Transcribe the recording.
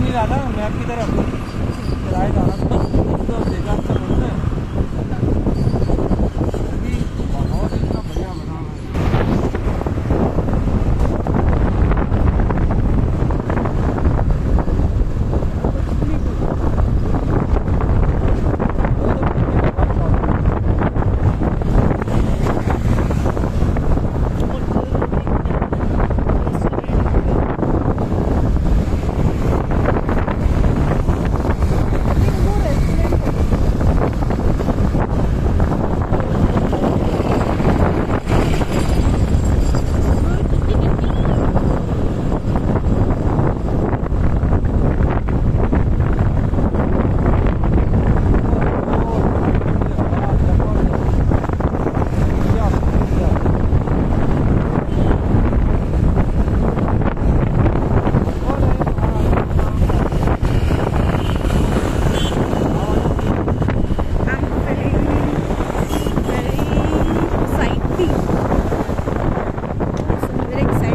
नहीं रहा था मैप की तरफ़। चलाया जा रहा very excited.